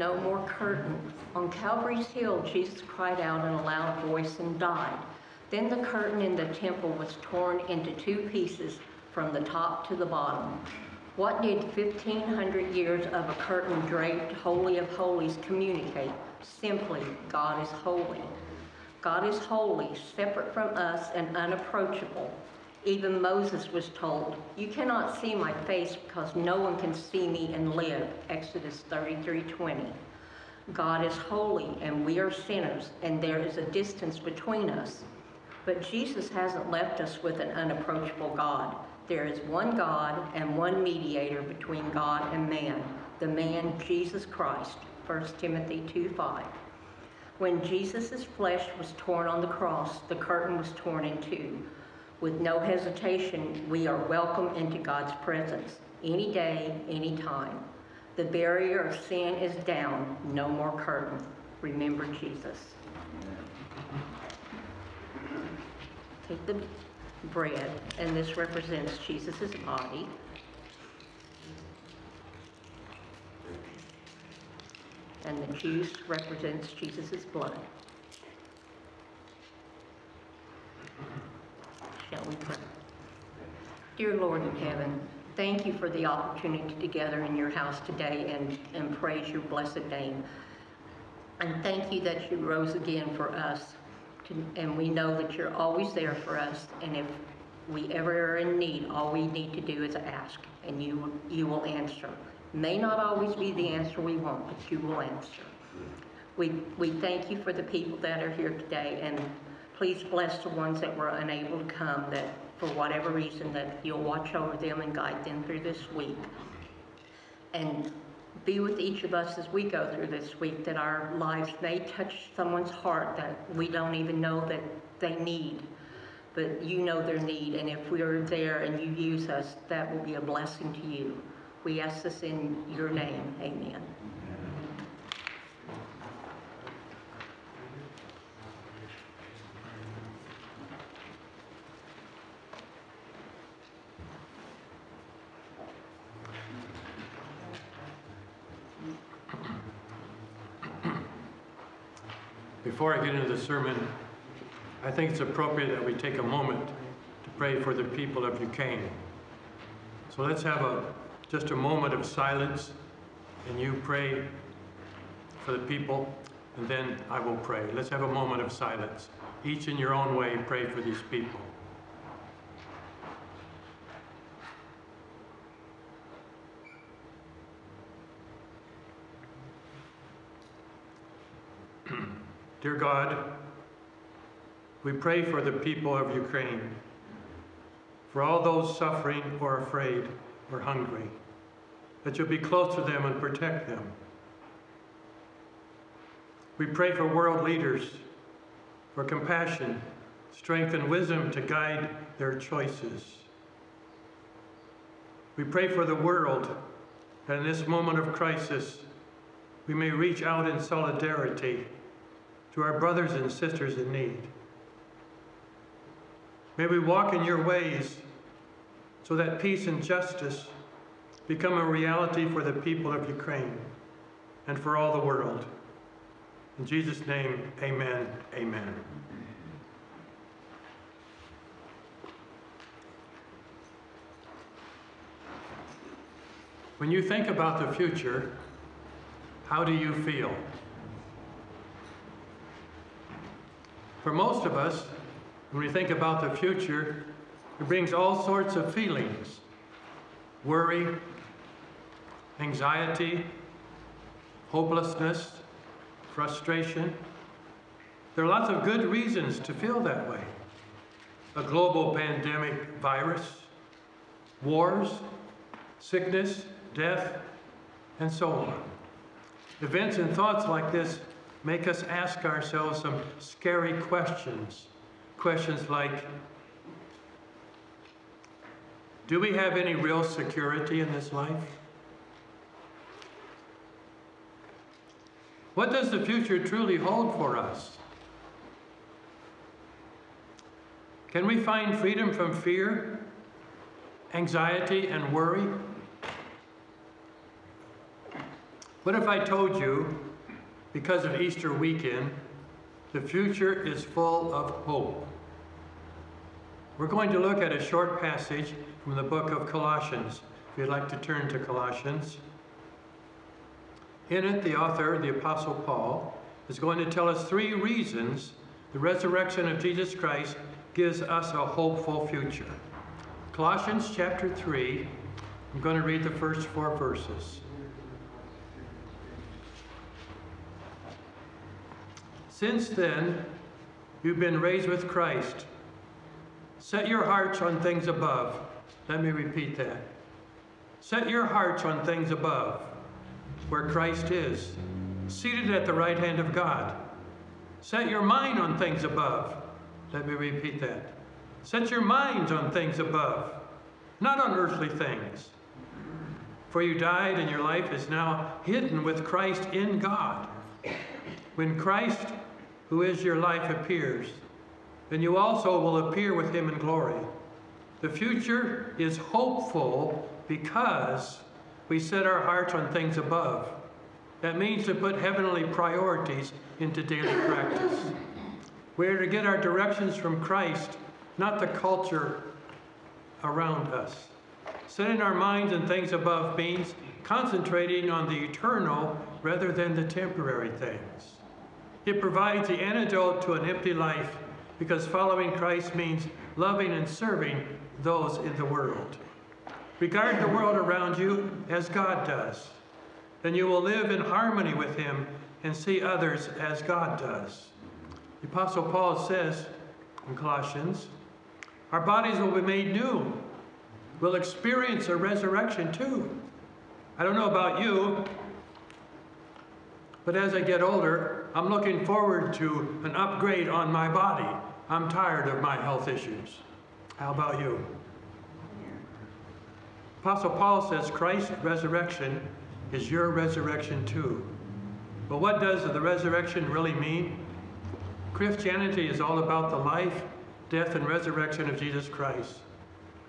no more curtain. On Calvary's hill, Jesus cried out in a loud voice and died. Then the curtain in the temple was torn into two pieces from the top to the bottom. What did 1500 years of a curtain draped Holy of Holies communicate? Simply, God is holy. God is holy, separate from us and unapproachable. Even Moses was told, You cannot see my face because no one can see me and live. Exodus 33 20. God is holy and we are sinners, and there is a distance between us. But Jesus hasn't left us with an unapproachable God. There is one God and one mediator between God and man, the man Jesus Christ. 1 Timothy 2 5. When Jesus' flesh was torn on the cross, the curtain was torn in two. With no hesitation, we are welcome into God's presence any day, any time. The barrier of sin is down, no more curtain. Remember Jesus. Take the bread, and this represents Jesus' body. And the juice represents Jesus' blood. Shall we pray? Dear Lord in heaven, thank you for the opportunity to gather in your house today and, and praise your blessed name. And thank you that you rose again for us. To, and we know that you're always there for us. And if we ever are in need, all we need to do is ask, and you, you will answer. May not always be the answer we want, but you will answer. We, we thank you for the people that are here today, and please bless the ones that were unable to come, that for whatever reason, that you'll watch over them and guide them through this week. And be with each of us as we go through this week, that our lives may touch someone's heart that we don't even know that they need. But you know their need, and if we are there and you use us, that will be a blessing to you. We ask this in your name. Amen. Before I get into the sermon, I think it's appropriate that we take a moment to pray for the people of Ukraine. So let's have a just a moment of silence and you pray for the people and then I will pray. Let's have a moment of silence. Each in your own way pray for these people. Dear God, we pray for the people of Ukraine, for all those suffering or afraid or hungry, that you'll be close to them and protect them. We pray for world leaders, for compassion, strength, and wisdom to guide their choices. We pray for the world that in this moment of crisis, we may reach out in solidarity to our brothers and sisters in need. May we walk in your ways so that peace and justice become a reality for the people of Ukraine and for all the world. In Jesus' name, amen, amen. When you think about the future, how do you feel? For most of us, when we think about the future, it brings all sorts of feelings worry, anxiety, hopelessness, frustration. There are lots of good reasons to feel that way. A global pandemic virus, wars, sickness, death, and so on. Events and thoughts like this make us ask ourselves some scary questions. Questions like, do we have any real security in this life? What does the future truly hold for us? Can we find freedom from fear, anxiety, and worry? What if I told you, because of Easter weekend, the future is full of hope? We're going to look at a short passage from the book of Colossians. If you'd like to turn to Colossians. In it, the author, the Apostle Paul, is going to tell us three reasons the resurrection of Jesus Christ gives us a hopeful future. Colossians chapter 3, I'm going to read the first four verses. Since then, you've been raised with Christ. Set your hearts on things above. Let me repeat that. Set your hearts on things above, where Christ is, seated at the right hand of God. Set your mind on things above. Let me repeat that. Set your minds on things above, not on earthly things. For you died, and your life is now hidden with Christ in God. When Christ who is your life, appears, then you also will appear with him in glory. The future is hopeful because we set our hearts on things above. That means to put heavenly priorities into daily practice. We are to get our directions from Christ, not the culture around us. Setting our minds on things above means concentrating on the eternal rather than the temporary things. It provides the antidote to an empty life because following Christ means loving and serving those in the world. Regard the world around you as God does. Then you will live in harmony with Him and see others as God does. The Apostle Paul says in Colossians, Our bodies will be made new. We'll experience a resurrection too. I don't know about you, but as I get older, I'm looking forward to an upgrade on my body. I'm tired of my health issues. How about you? Apostle Paul says Christ's resurrection is your resurrection too. But what does the resurrection really mean? Christianity is all about the life, death, and resurrection of Jesus Christ.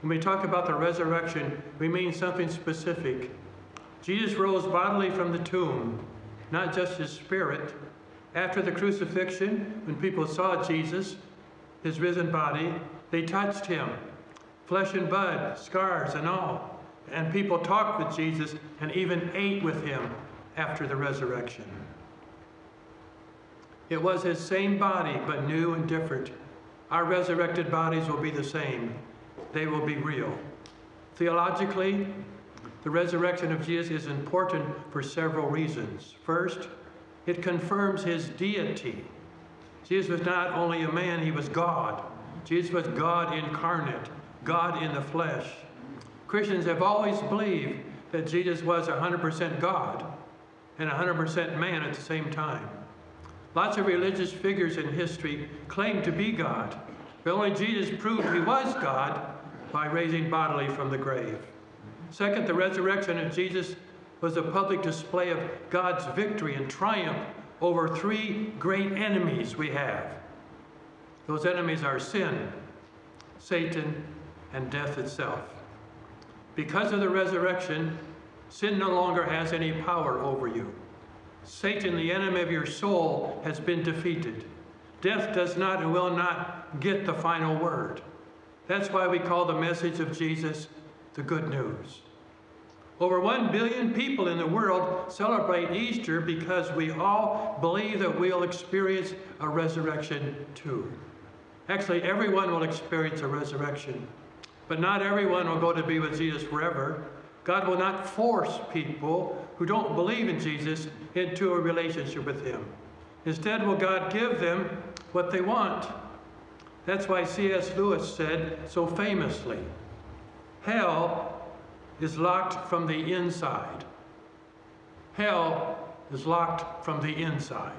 When we talk about the resurrection, we mean something specific. Jesus rose bodily from the tomb, not just his spirit. After the crucifixion, when people saw Jesus, his risen body, they touched him, flesh and blood, scars and all. And people talked with Jesus and even ate with him after the resurrection. It was his same body, but new and different. Our resurrected bodies will be the same. They will be real. Theologically, the resurrection of Jesus is important for several reasons. First, it confirms his deity. Jesus was not only a man, he was God. Jesus was God incarnate, God in the flesh. Christians have always believed that Jesus was 100% God and 100% man at the same time. Lots of religious figures in history claim to be God, but only Jesus proved he was God by raising bodily from the grave. Second, the resurrection of Jesus was a public display of God's victory and triumph over three great enemies we have. Those enemies are sin, Satan, and death itself. Because of the resurrection, sin no longer has any power over you. Satan, the enemy of your soul, has been defeated. Death does not and will not get the final word. That's why we call the message of Jesus the good news. Over 1 billion people in the world celebrate Easter because we all believe that we'll experience a resurrection too. Actually, everyone will experience a resurrection, but not everyone will go to be with Jesus forever. God will not force people who don't believe in Jesus into a relationship with Him. Instead, will God give them what they want? That's why C.S. Lewis said so famously Hell is locked from the inside. Hell is locked from the inside.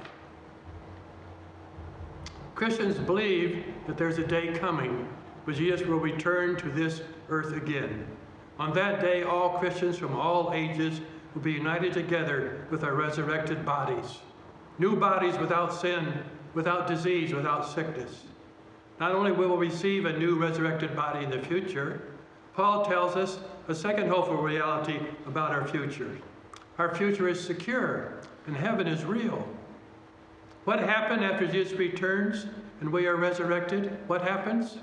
Christians believe that there's a day coming when Jesus will return to this earth again. On that day, all Christians from all ages will be united together with our resurrected bodies. New bodies without sin, without disease, without sickness. Not only will we receive a new resurrected body in the future, Paul tells us a second hopeful reality about our future. Our future is secure and heaven is real. What happened after Jesus returns and we are resurrected? What happens?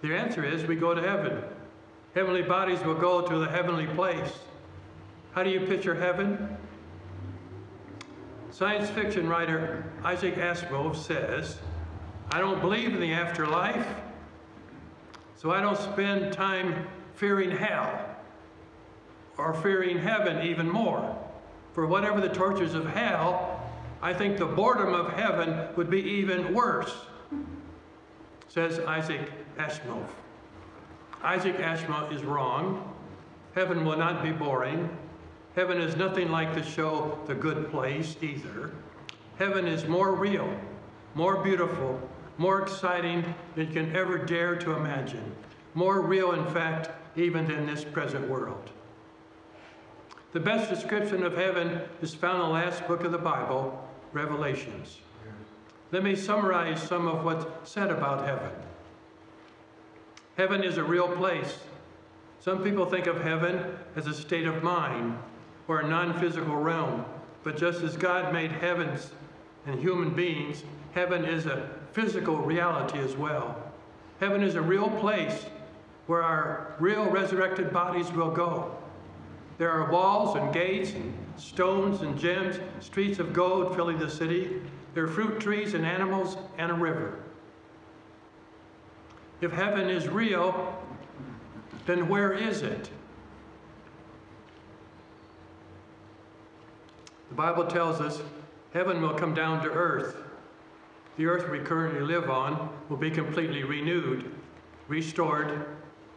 The answer is we go to heaven. Heavenly bodies will go to the heavenly place. How do you picture heaven? Science fiction writer Isaac Asimov says, I don't believe in the afterlife, so I don't spend time fearing hell or fearing heaven even more. For whatever the tortures of hell, I think the boredom of heaven would be even worse, says Isaac Asimov. Isaac Asimov is wrong. Heaven will not be boring. Heaven is nothing like the show The Good Place either. Heaven is more real, more beautiful, more exciting than you can ever dare to imagine. More real, in fact, even than this present world. The best description of heaven is found in the last book of the Bible, Revelations. Let me summarize some of what's said about heaven. Heaven is a real place. Some people think of heaven as a state of mind or a non-physical realm. But just as God made heavens and human beings, heaven is a physical reality as well. Heaven is a real place where our real resurrected bodies will go. There are walls and gates and stones and gems, streets of gold filling the city. There are fruit trees and animals and a river. If heaven is real, then where is it? The Bible tells us heaven will come down to earth. The earth we currently live on will be completely renewed, restored,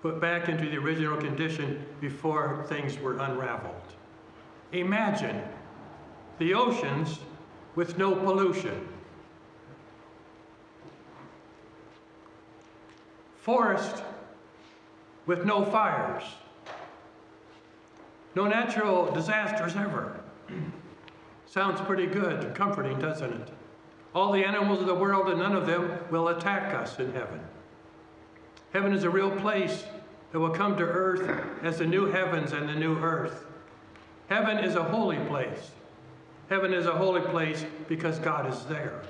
put back into the original condition before things were unraveled. Imagine the oceans with no pollution. Forest with no fires. No natural disasters ever. Sounds pretty good and comforting, doesn't it? All the animals of the world and none of them will attack us in heaven. Heaven is a real place that will come to earth as the new heavens and the new earth. Heaven is a holy place. Heaven is a holy place because God is there.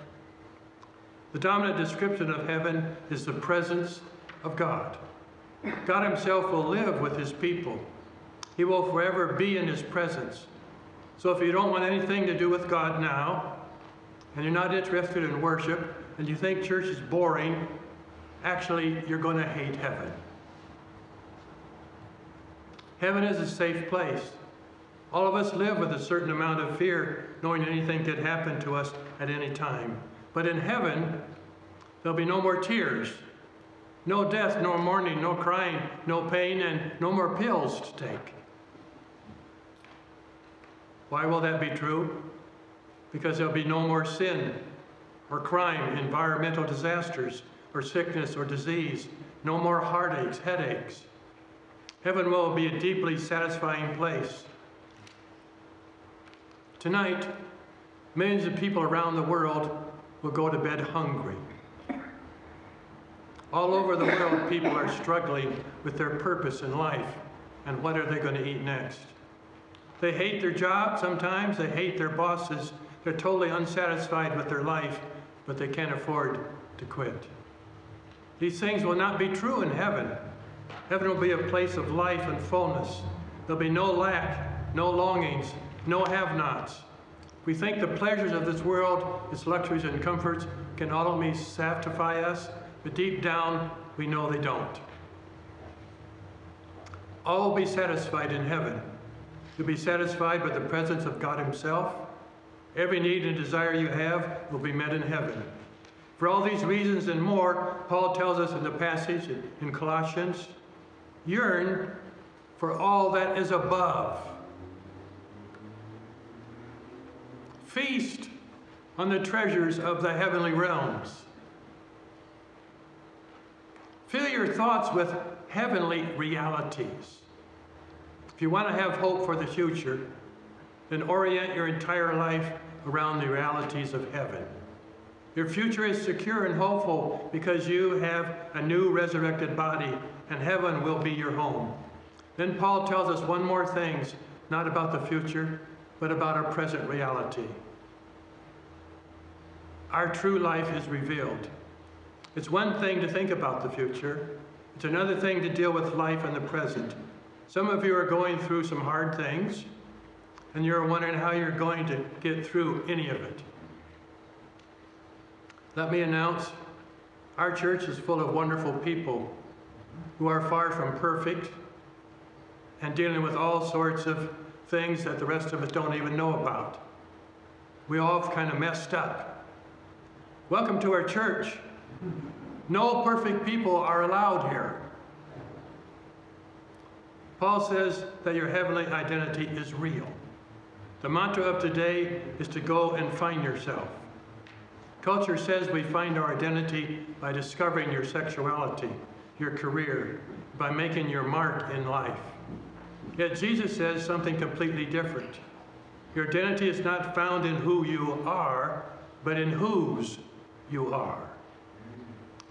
The dominant description of heaven is the presence of God. God himself will live with his people. He will forever be in his presence. So if you don't want anything to do with God now, and you're not interested in worship, and you think church is boring, actually, you're going to hate heaven. Heaven is a safe place. All of us live with a certain amount of fear, knowing anything could happen to us at any time. But in heaven, there'll be no more tears, no death, no mourning, no crying, no pain, and no more pills to take. Why will that be true? Because there'll be no more sin or crime, environmental disasters, or sickness or disease, no more heartaches, headaches. Heaven will be a deeply satisfying place. Tonight, millions of people around the world will go to bed hungry. All over the world, people are struggling with their purpose in life and what are they going to eat next. They hate their job sometimes, they hate their bosses, they're totally unsatisfied with their life, but they can't afford to quit. These things will not be true in heaven. Heaven will be a place of life and fullness. There'll be no lack, no longings, no have-nots. We think the pleasures of this world, its luxuries and comforts, can ultimately satisfy us, but deep down, we know they don't. All will be satisfied in heaven. You'll be satisfied by the presence of God himself. Every need and desire you have will be met in heaven. For all these reasons and more, Paul tells us in the passage in Colossians, yearn for all that is above. Feast on the treasures of the heavenly realms. Fill your thoughts with heavenly realities. If you want to have hope for the future, then orient your entire life around the realities of heaven. Your future is secure and hopeful because you have a new resurrected body and heaven will be your home. Then Paul tells us one more thing, not about the future, but about our present reality. Our true life is revealed. It's one thing to think about the future. It's another thing to deal with life in the present. Some of you are going through some hard things, and you're wondering how you're going to get through any of it. Let me announce our church is full of wonderful people who are far from perfect and dealing with all sorts of things that the rest of us don't even know about. We all kind of messed up. Welcome to our church. No perfect people are allowed here. Paul says that your heavenly identity is real. The mantra of today is to go and find yourself. Culture says we find our identity by discovering your sexuality, your career, by making your mark in life. Yet Jesus says something completely different. Your identity is not found in who you are, but in whose you are.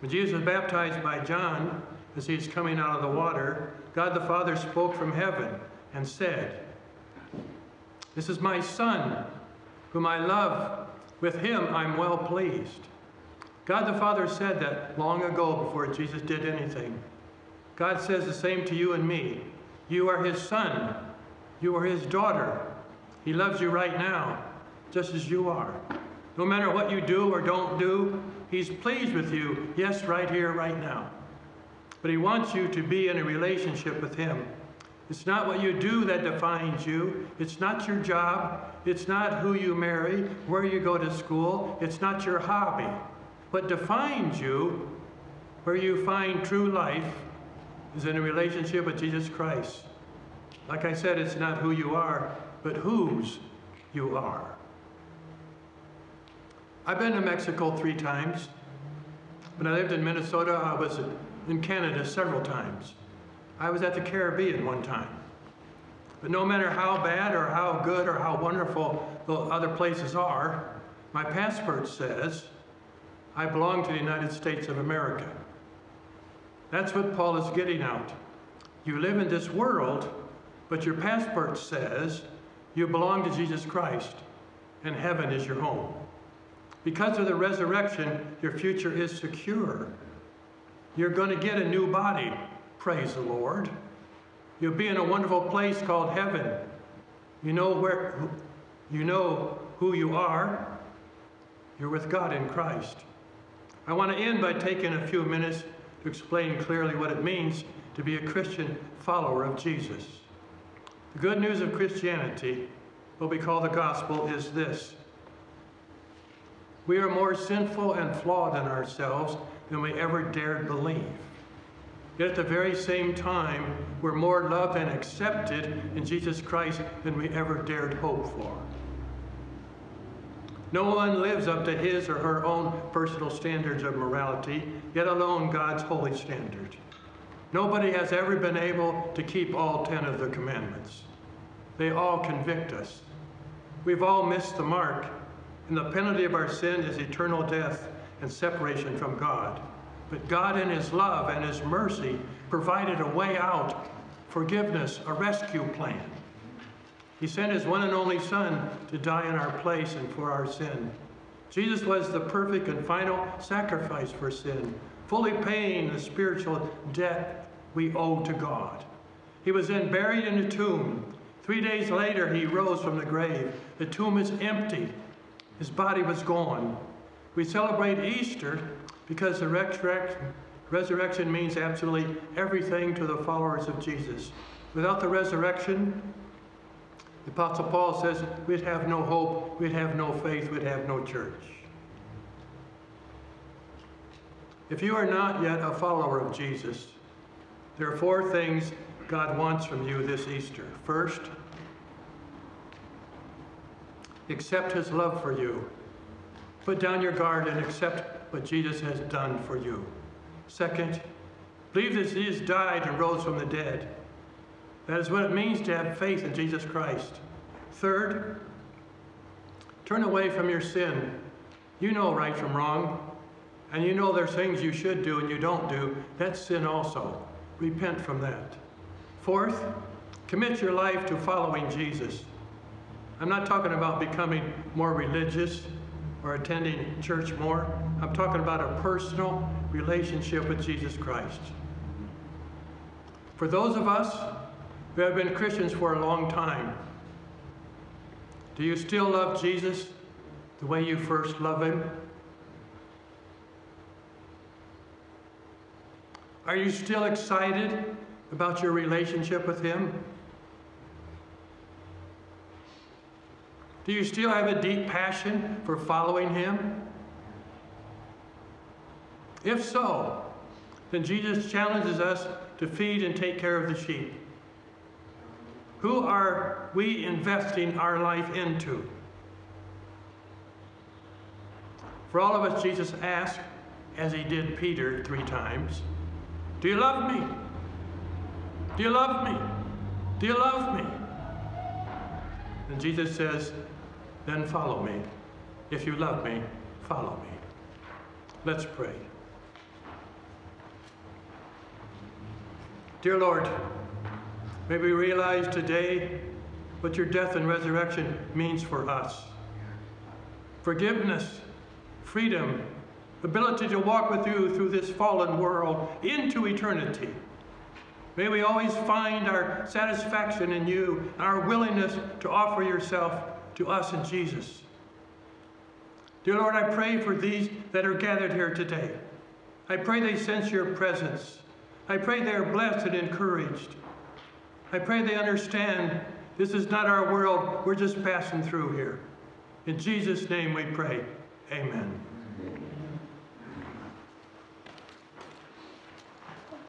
When Jesus was baptized by John, as he's coming out of the water, God the Father spoke from heaven and said, This is my Son, whom I love. With him I'm well pleased. God the Father said that long ago before Jesus did anything. God says the same to you and me. You are his son. You are his daughter. He loves you right now, just as you are. No matter what you do or don't do, he's pleased with you, yes, right here, right now. But he wants you to be in a relationship with him. It's not what you do that defines you. It's not your job. It's not who you marry, where you go to school. It's not your hobby. What defines you, where you find true life, is in a relationship with Jesus Christ. Like I said, it's not who you are, but whose you are. I've been to Mexico three times. When I lived in Minnesota, I was in Canada several times. I was at the Caribbean one time. But no matter how bad or how good or how wonderful the other places are, my passport says I belong to the United States of America. That's what Paul is getting at. You live in this world, but your passport says you belong to Jesus Christ, and heaven is your home. Because of the resurrection, your future is secure. You're going to get a new body, praise the Lord. You'll be in a wonderful place called heaven. You know where you know who you are. You're with God in Christ. I want to end by taking a few minutes to explain clearly what it means to be a Christian follower of Jesus. The good news of Christianity, what we call the gospel, is this. We are more sinful and flawed in ourselves than we ever dared believe. Yet at the very same time, we're more loved and accepted in Jesus Christ than we ever dared hope for. No one lives up to his or her own personal standards of morality, yet alone God's holy standard. Nobody has ever been able to keep all ten of the commandments. They all convict us. We've all missed the mark, and the penalty of our sin is eternal death and separation from God. But God, in His love and His mercy, provided a way out, forgiveness, a rescue plan. He sent his one and only Son to die in our place and for our sin. Jesus was the perfect and final sacrifice for sin, fully paying the spiritual debt we owe to God. He was then buried in a tomb. Three days later, he rose from the grave. The tomb is empty. His body was gone. We celebrate Easter because the resurrection, means absolutely everything to the followers of Jesus. Without the resurrection, the Apostle Paul says we'd have no hope, we'd have no faith, we'd have no church. If you are not yet a follower of Jesus, there are four things God wants from you this Easter. First, accept his love for you. Put down your guard and accept what Jesus has done for you. Second, believe that Jesus died and rose from the dead. That is what it means to have faith in Jesus Christ. Third, turn away from your sin. You know right from wrong, and you know there's things you should do and you don't do. That's sin also. Repent from that. Fourth, commit your life to following Jesus. I'm not talking about becoming more religious or attending church more. I'm talking about a personal relationship with Jesus Christ. For those of us who have been Christians for a long time, do you still love Jesus the way you first loved him? Are you still excited about your relationship with him? Do you still have a deep passion for following him? If so, then Jesus challenges us to feed and take care of the sheep. Who are we investing our life into? For all of us, Jesus asked, as he did Peter three times, Do you love me? Do you love me? Do you love me? And Jesus says, Then follow me. If you love me, follow me. Let's pray. Dear Lord, may we realize today what your death and resurrection means for us. Forgiveness, freedom, ability to walk with you through this fallen world into eternity. May we always find our satisfaction in you, our willingness to offer yourself to us in Jesus. Dear Lord, I pray for these that are gathered here today. I pray they sense your presence. I pray they are blessed and encouraged. I pray they understand this is not our world, we're just passing through here. In Jesus' name we pray. Amen.